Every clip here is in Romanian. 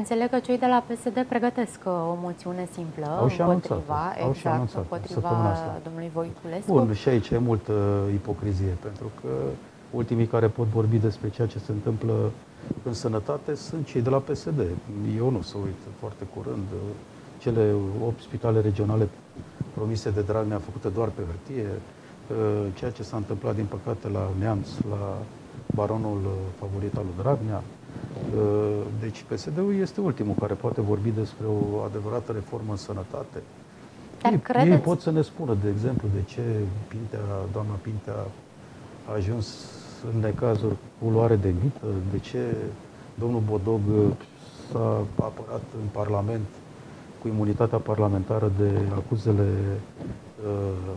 Înțeleg că cei de la PSD pregătesc uh, o moțiune simplă Au și împotriva, anunțat, au și exact, anunțat împotriva asta. domnului Voiculescu. Bun, și aici e multă ipocrizie, pentru că ultimii care pot vorbi despre ceea ce se întâmplă în sănătate sunt cei de la PSD. Eu nu să uit foarte curând cele 8 spitale regionale promise de Dragnea făcute doar pe hârtie, ceea ce s-a întâmplat, din păcate, la Neamț, la baronul favorit al lui Dragnea. Deci PSD-ul este ultimul care poate vorbi despre o adevărată reformă în sănătate. Dar ei, credeți... ei pot să ne spună, de exemplu, de ce Pintea, doamna Pintea a ajuns în necazuri cu luare de mită, de ce domnul Bodog s-a apărat în Parlament cu imunitatea parlamentară de acuzele uh,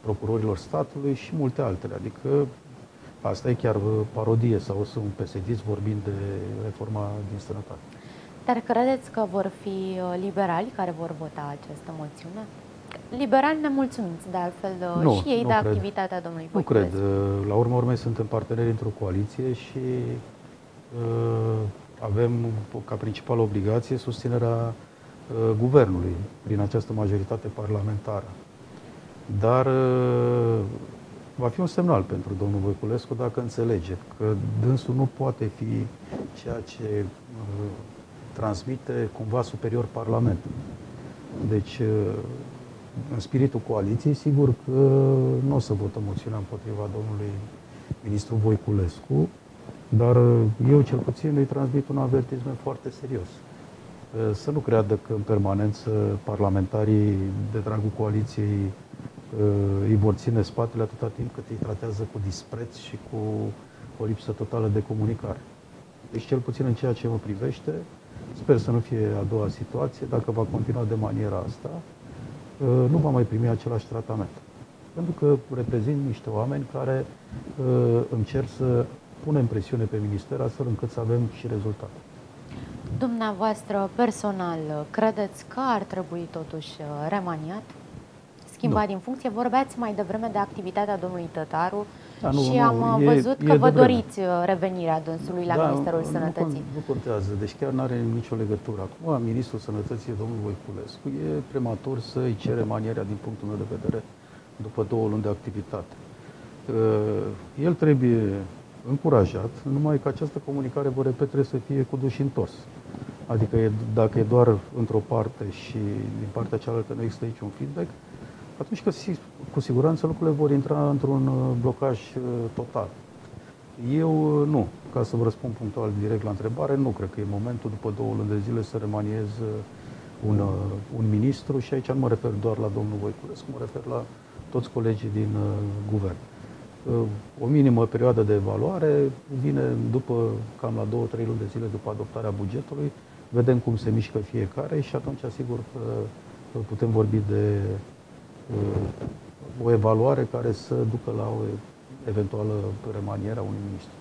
procurorilor statului și multe altele. Adică asta e chiar parodie sau sunt un psd vorbind de reforma din sănătate. Dar credeți că vor fi uh, liberali care vor vota această moțiune? Liberali nemulțumiți, de altfel, uh, nu, și ei de cred. activitatea domnului Nu cred. Uh, la urmă urmei suntem parteneri într-o coaliție și uh, avem ca principală obligație susținerea uh, guvernului prin această majoritate parlamentară. Dar uh, va fi un semnal pentru domnul Voiculescu dacă înțelege că dânsul nu poate fi ceea ce uh, transmite cumva superior Parlamentului. Deci, uh, în spiritul coaliției, sigur că nu o să votăm moțiunea împotriva domnului ministru Voiculescu, dar eu cel puțin îi transmit un avertisment foarte serios. Să nu creadă că în permanență parlamentarii de dragul coaliției îi vor ține spatele atâta timp cât îi tratează cu dispreț și cu o lipsă totală de comunicare. Deci, cel puțin în ceea ce mă privește, sper să nu fie a doua situație, dacă va continua de maniera asta, Uh, nu va mai primi același tratament. Pentru că reprezint niște oameni care uh, îmi cer să punem presiune pe minister astfel încât să avem și rezultate. Dumneavoastră, personal, credeți că ar trebui totuși uh, remaniat? Schimbat nu. din funcție? Vorbeați mai devreme de activitatea domnului Tătaru da, nu, și nu, am e, văzut că vă doriți revenirea dânsului la da, Ministerul Sănătății. Nu, nu contează, deci chiar nu are nicio legătură. Acum, Ministrul Sănătății, domnul Voiculescu, e prematur să îi cere manierea din punctul meu de vedere după două luni de activitate. Uh, el trebuie încurajat, numai că această comunicare, vă repet, trebuie să fie cu duș întors. Adică e, dacă e doar într-o parte și din partea cealaltă nu există niciun feedback, atunci că cu siguranță lucrurile vor intra într-un uh, blocaj uh, total. Eu uh, nu, ca să vă răspund punctual direct la întrebare, nu cred că e momentul după două luni de zile să remaniez un, un ministru și aici nu mă refer doar la domnul Voiculescu, mă refer la toți colegii din uh, guvern. Uh, o minimă perioadă de evaluare vine după cam la două, trei luni de zile după adoptarea bugetului, vedem cum se mișcă fiecare și atunci asigur că putem vorbi de o evaluare care să ducă la o eventuală remaniere a unui ministru.